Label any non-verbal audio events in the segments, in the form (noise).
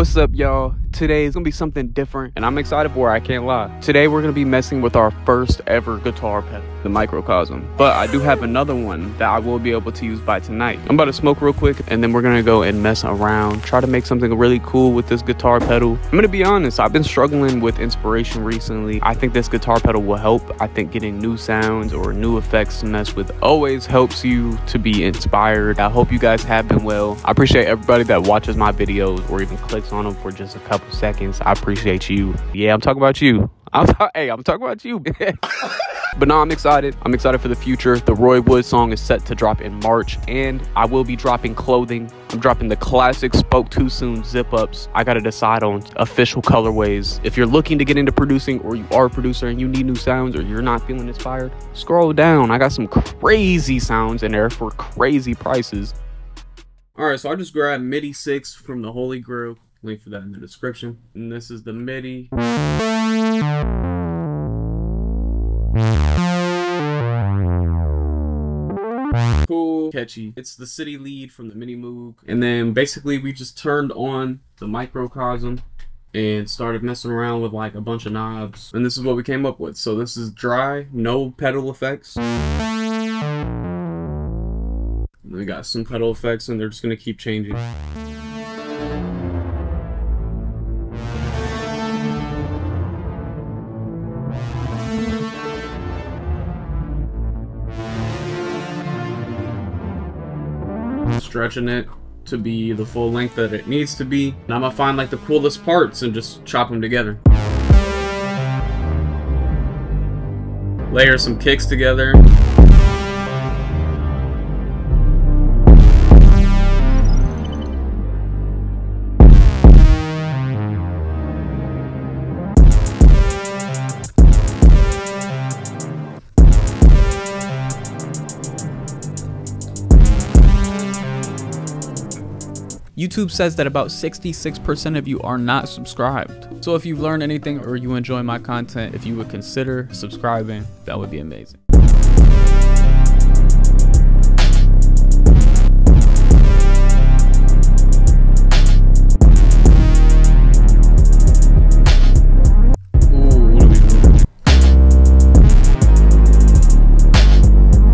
What's up, y'all? Today is gonna be something different, and I'm excited for it, I can't lie. Today, we're gonna be messing with our first ever guitar pedal, the Microcosm. But I do have another one that I will be able to use by tonight. I'm about to smoke real quick, and then we're gonna go and mess around, try to make something really cool with this guitar pedal. I'm gonna be honest, I've been struggling with inspiration recently. I think this guitar pedal will help. I think getting new sounds or new effects to mess with always helps you to be inspired. I hope you guys have been well. I appreciate everybody that watches my videos or even clicks on them for just a couple seconds. I appreciate you. Yeah, I'm talking about you. I'm hey, I'm talking about you. (laughs) but no, I'm excited. I'm excited for the future. The Roy Wood song is set to drop in March, and I will be dropping clothing. I'm dropping the classic Spoke Too Soon zip ups. I got to decide on official colorways. If you're looking to get into producing, or you are a producer and you need new sounds, or you're not feeling inspired, scroll down. I got some crazy sounds in there for crazy prices. All right, so I just grabbed MIDI 6 from the Holy Grail. Link for that in the description. And this is the MIDI. Cool, catchy. It's the city lead from the Mini Moog. And then basically we just turned on the microcosm and started messing around with like a bunch of knobs. And this is what we came up with. So this is dry, no pedal effects. We got some pedal effects and they're just gonna keep changing. Stretching it to be the full length that it needs to be. And I'm gonna find like the coolest parts and just chop them together. Layer some kicks together. YouTube says that about 66% of you are not subscribed. So if you've learned anything or you enjoy my content, if you would consider subscribing, that would be amazing.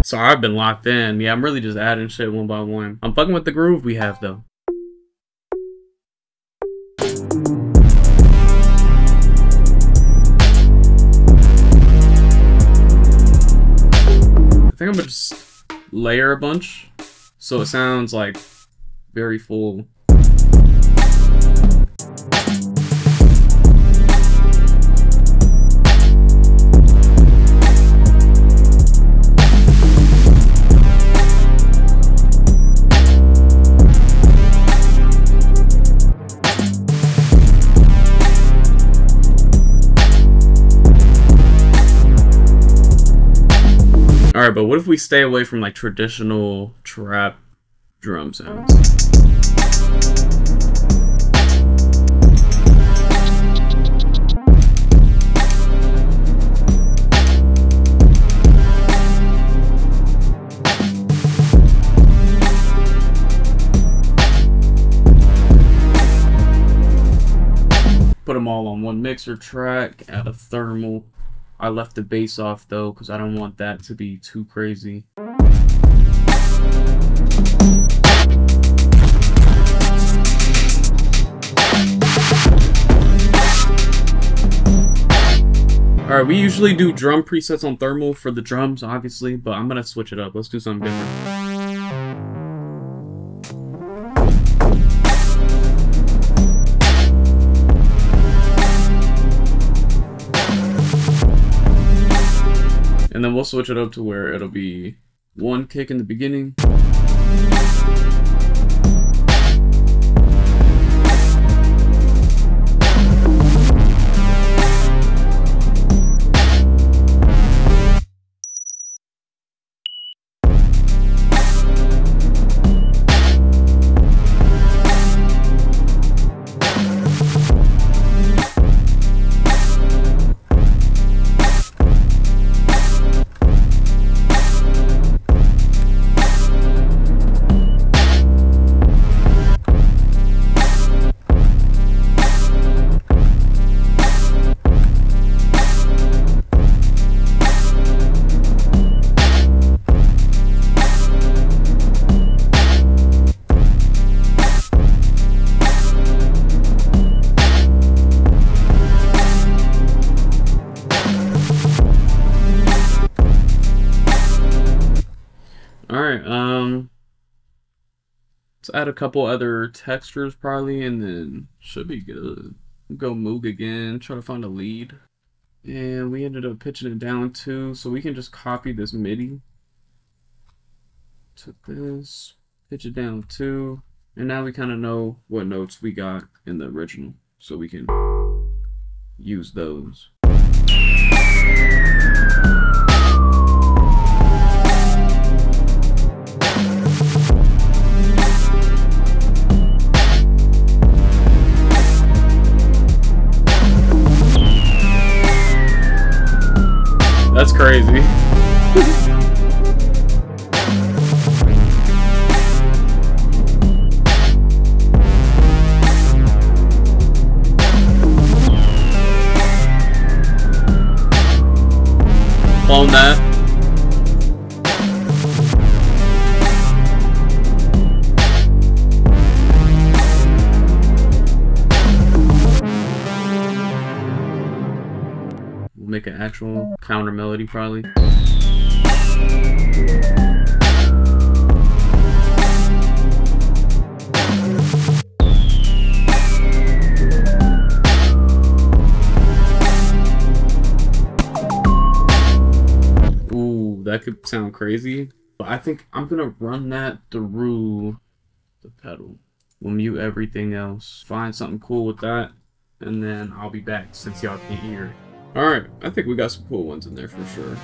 Sorry, I've been locked in. Yeah, I'm really just adding shit one by one. I'm fucking with the groove we have though. Think I'm gonna just layer a bunch so it sounds like very full. But what if we stay away from like traditional trap drum sounds? Put them all on one mixer track, add a thermal I left the bass off though because I don't want that to be too crazy. Alright, we usually do drum presets on thermal for the drums, obviously, but I'm gonna switch it up. Let's do something different. We'll switch it up to where it'll be one kick in the beginning. Add a couple other textures probably, and then should be good. Go Moog again, try to find a lead. And we ended up pitching it down too, so we can just copy this MIDI. Took this, pitch it down two, and now we kind of know what notes we got in the original, so we can use those. That's crazy. (laughs) Clone that. We'll an actual counter melody probably. Ooh, that could sound crazy. But I think I'm gonna run that through the pedal. We'll mute everything else. Find something cool with that. And then I'll be back since y'all can't hear. Alright, I think we got some cool ones in there for sure.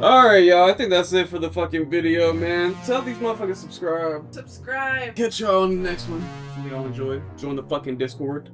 Alright, y'all, I think that's it for the fucking video, man. Tell these motherfuckers subscribe. Subscribe. Catch y'all on the next one. Hopefully y'all enjoy. Join the fucking Discord.